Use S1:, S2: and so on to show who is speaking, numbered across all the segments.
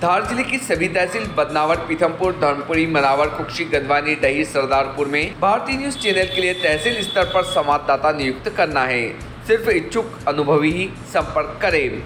S1: धार ज़िले की सभी तहसील बदनावर पीथमपुर, धर्मपुरी मनावर कुक्षी गदवानी डही, सरदारपुर में भारतीय न्यूज़ चैनल के लिए तहसील स्तर पर संवाददाता नियुक्त करना है। सिर्फ़ इच्छुक अनुभवी ही संपर्क करें।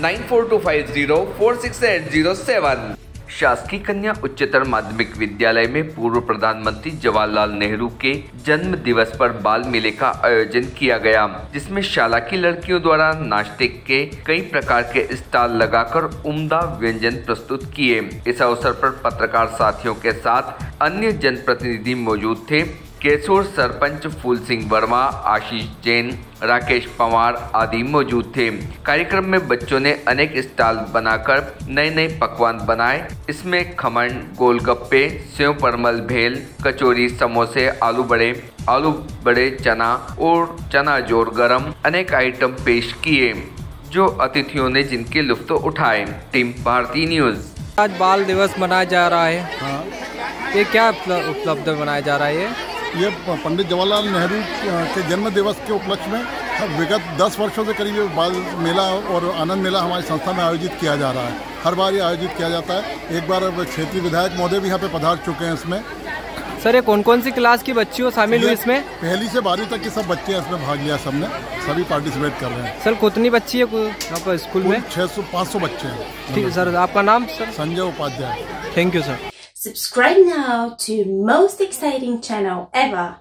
S1: Nine four two five zero four six eight zero seven. शासकीय कन्या उच्चतर माध्यमिक विद्यालय में पूर्व प्रधानमंत्री जवाहरलाल नेहरू के जन्म दिवस पर बाल मेले का आयोजन किया गया, जिसमें शाला की लड़कियों द्वारा नाश्ते के कई प्रकार के स्टॉल लगाकर उम्दा व्यंजन प्रस्तुत किए। इस अवसर पर पत्रकार साथियों के साथ अन्य जनप्रतिनिधि मौजूद थे। केसोर सरपंच फूल सिंह वर्मा आशीष जैन राकेश पवार आदि मौजूद थे। कार्यक्रम में बच्चों ने अनेक स्टॉल बनाकर नए नए पकवान बनाए। इसमें खमन गोलगप्पे सेव परमल भेल कचौरी समोसे आलू बड़े आलू बड़े चना और चना ज़ोर गरम अनेक आइटम पेश किए जो अतिथियों ने जिनके लुफ्त तो उठाए। टीम भारतीय न्यूज़।
S2: आज बाल दिवस मनाया जा रहा है।
S3: हाँ।
S2: ये क्या उपलब्ध मनाया जा रहा है ये
S3: पंडित जवाहरलाल नेहरू के जन्म दिवस के उपलक्ष्य में विगत 10 वर्षों से करीब बाल मेला और आनंद मेला हमारी संस्था में आयोजित किया जा रहा है। हर बार ये आयोजित किया जाता है। एक बार क्षेत्रीय विधायक महोदय भी यहाँ पे पधार चुके हैं इसमें।
S2: सर ये कौन कौन सी क्लास की बच्चियों शामिल हुई इसमें?
S3: पहली से बारहवीं तक के सब बच्चे इसमें भाग लिया सबने। सभी पार्टिसिपेट कर रहे हैं।
S2: सर कितनी बच्ची है पर स्कूल में?
S3: छह सौ पाँच सौ बच्चे हैं।
S2: ठीक है सर आपका नाम sir?
S3: Sanjay Upadhyay.
S2: Thank you sir
S4: Subscribe now to most exciting channel ever